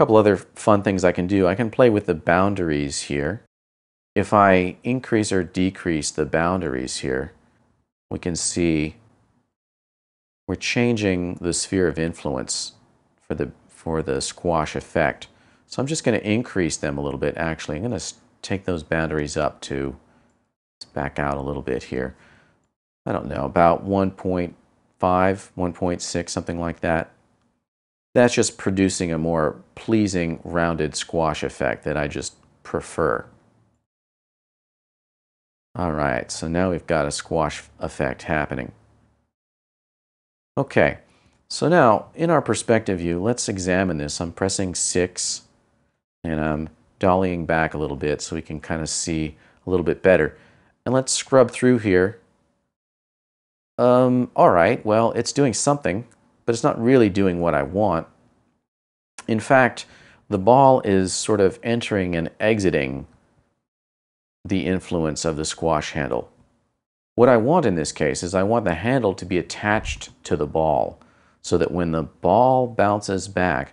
couple other fun things I can do. I can play with the boundaries here. If I increase or decrease the boundaries here, we can see we're changing the sphere of influence for the, for the squash effect. So I'm just going to increase them a little bit. Actually, I'm going to take those boundaries up to, let's back out a little bit here. I don't know, about 1.5, 1.6, something like that. That's just producing a more pleasing rounded squash effect that I just prefer. All right, so now we've got a squash effect happening. Okay, so now in our perspective view, let's examine this. I'm pressing 6 and I'm dollying back a little bit so we can kind of see a little bit better. And let's scrub through here. Um, all right, well, it's doing something, but it's not really doing what I want. In fact, the ball is sort of entering and exiting the influence of the squash handle. What I want in this case is I want the handle to be attached to the ball so that when the ball bounces back,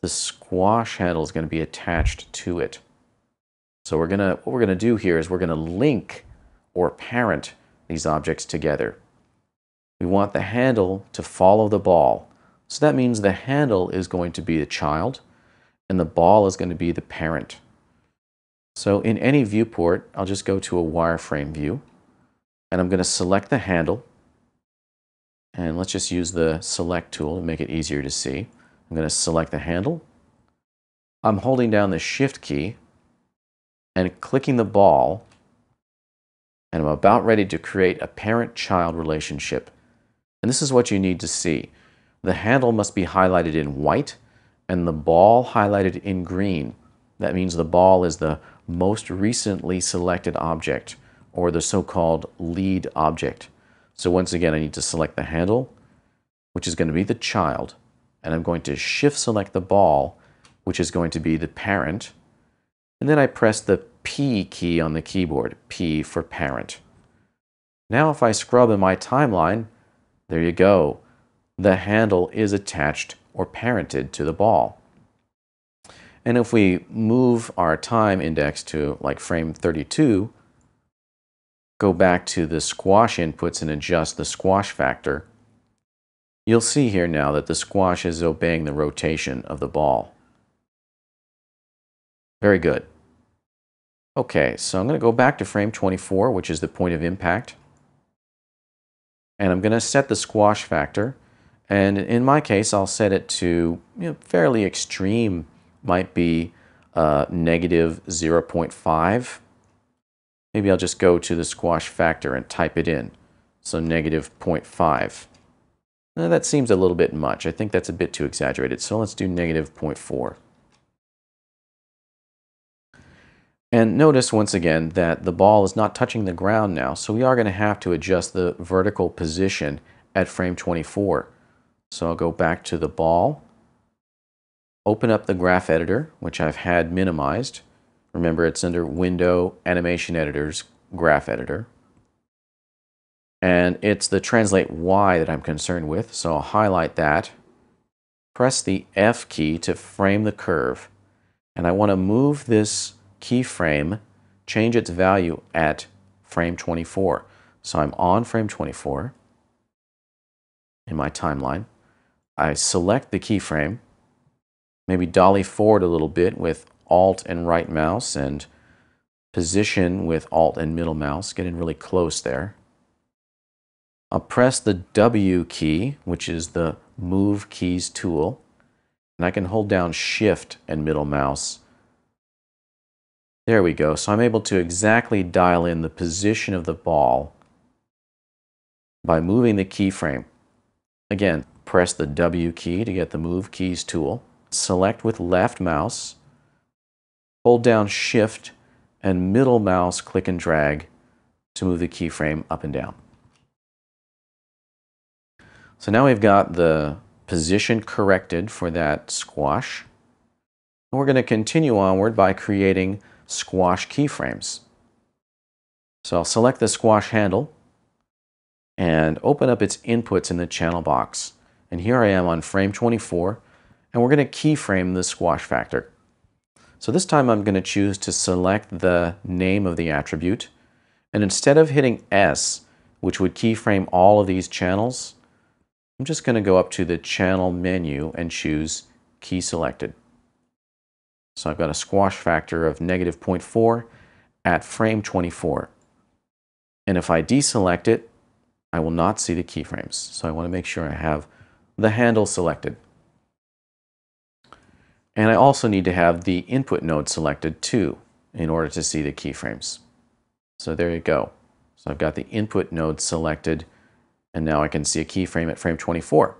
the squash handle is going to be attached to it. So we're to, what we're going to do here is we're going to link or parent these objects together. We want the handle to follow the ball. So that means the handle is going to be the child and the ball is going to be the parent. So in any viewport, I'll just go to a wireframe view and I'm going to select the handle. And let's just use the select tool to make it easier to see. I'm going to select the handle. I'm holding down the shift key and clicking the ball and I'm about ready to create a parent-child relationship. And this is what you need to see. The handle must be highlighted in white and the ball highlighted in green. That means the ball is the most recently selected object or the so-called lead object. So once again, I need to select the handle, which is going to be the child, and I'm going to shift select the ball, which is going to be the parent, and then I press the P key on the keyboard, P for parent. Now if I scrub in my timeline, there you go. The handle is attached or parented to the ball. And if we move our time index to like frame 32, go back to the squash inputs and adjust the squash factor, you'll see here now that the squash is obeying the rotation of the ball. Very good. Okay, so I'm going to go back to frame 24, which is the point of impact. And I'm going to set the squash factor. And in my case, I'll set it to you know, fairly extreme, might be uh, negative 0.5 Maybe I'll just go to the squash factor and type it in. So negative 0.5. Now that seems a little bit much. I think that's a bit too exaggerated. So let's do negative 0.4. And notice once again that the ball is not touching the ground now. So we are going to have to adjust the vertical position at frame 24. So I'll go back to the ball, open up the graph editor, which I've had minimized, Remember, it's under Window Animation Editor's Graph Editor. And it's the Translate Y that I'm concerned with, so I'll highlight that. Press the F key to frame the curve. And I want to move this keyframe, change its value at frame 24. So I'm on frame 24 in my timeline. I select the keyframe, maybe dolly forward a little bit with Alt and right mouse and position with Alt and middle mouse, getting really close there. I'll press the W key, which is the Move Keys tool, and I can hold down Shift and middle mouse. There we go. So I'm able to exactly dial in the position of the ball by moving the keyframe. Again, press the W key to get the Move Keys tool. Select with left mouse hold down Shift and middle mouse click and drag to move the keyframe up and down. So now we've got the position corrected for that squash. And we're going to continue onward by creating squash keyframes. So I'll select the squash handle and open up its inputs in the channel box. And here I am on frame 24 and we're going to keyframe the squash factor. So this time I'm going to choose to select the name of the attribute, and instead of hitting S, which would keyframe all of these channels, I'm just going to go up to the channel menu and choose key selected. So I've got a squash factor of negative 0.4 at frame 24. And if I deselect it, I will not see the keyframes. So I want to make sure I have the handle selected. And I also need to have the input node selected too in order to see the keyframes. So there you go. So I've got the input node selected and now I can see a keyframe at frame 24.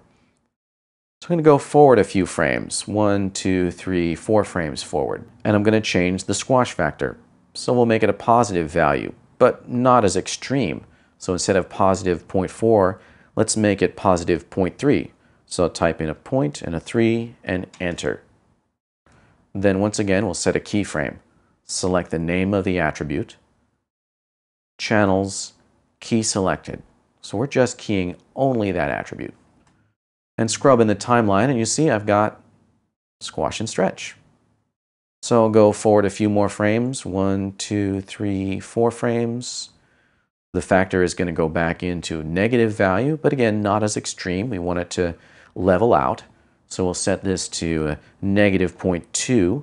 So I'm going to go forward a few frames, one, two, three, four frames forward. And I'm going to change the squash factor. So we'll make it a positive value, but not as extreme. So instead of positive 0.4, let's make it positive 0.3. So I'll type in a point and a 3 and enter. Then once again, we'll set a keyframe. Select the name of the attribute, channels, key selected. So we're just keying only that attribute. And scrub in the timeline, and you see I've got squash and stretch. So I'll go forward a few more frames, one, two, three, four frames. The factor is going to go back into negative value, but again, not as extreme. We want it to level out. So we'll set this to negative 0.2,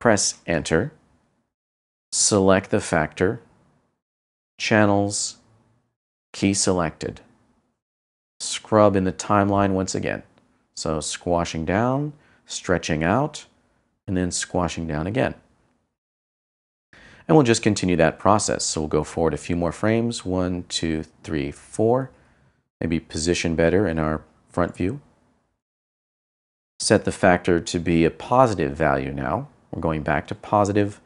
press enter, select the factor, channels, key selected. Scrub in the timeline once again. So squashing down, stretching out, and then squashing down again. And we'll just continue that process. So we'll go forward a few more frames, one, two, three, four. Maybe position better in our front view set the factor to be a positive value now. We're going back to positive,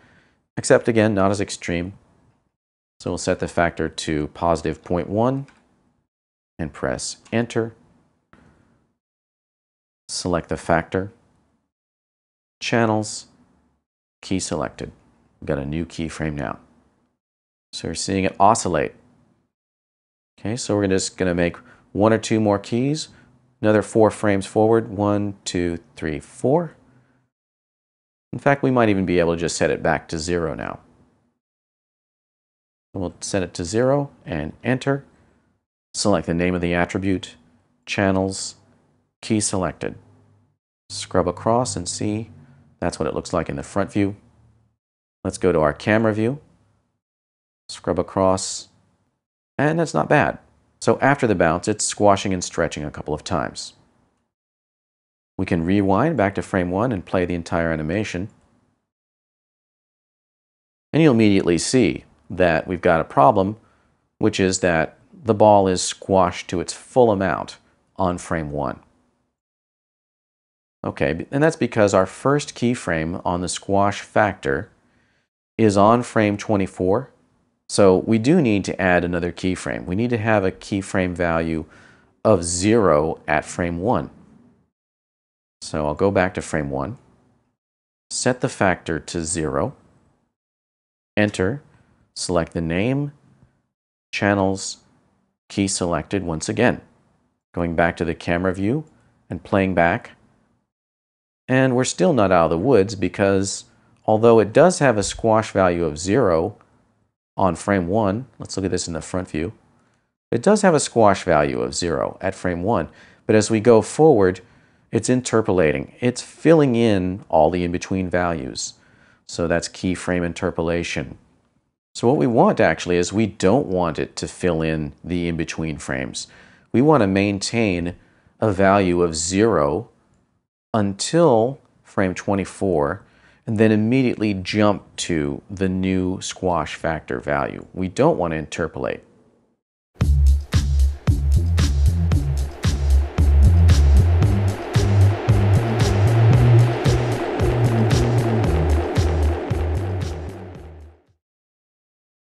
except again, not as extreme. So we'll set the factor to positive 0.1 and press enter. Select the factor, channels, key selected. We've got a new keyframe now. So we're seeing it oscillate. Okay, so we're just going to make one or two more keys. Another four frames forward. One, two, three, four. In fact, we might even be able to just set it back to zero now. We'll set it to zero and enter. Select the name of the attribute, channels, key selected. Scrub across and see that's what it looks like in the front view. Let's go to our camera view, scrub across, and that's not bad. So after the bounce, it's squashing and stretching a couple of times. We can rewind back to frame one and play the entire animation. And you'll immediately see that we've got a problem, which is that the ball is squashed to its full amount on frame one. Okay, and that's because our first keyframe on the squash factor is on frame 24 so we do need to add another keyframe. We need to have a keyframe value of 0 at frame 1. So I'll go back to frame 1, set the factor to 0, enter, select the name, channels, key selected once again. Going back to the camera view and playing back. And we're still not out of the woods because although it does have a squash value of 0, on frame 1, let's look at this in the front view, it does have a squash value of 0 at frame 1, but as we go forward, it's interpolating. It's filling in all the in-between values. So that's keyframe interpolation. So what we want actually is we don't want it to fill in the in-between frames. We want to maintain a value of 0 until frame 24 and then immediately jump to the new squash factor value. We don't want to interpolate.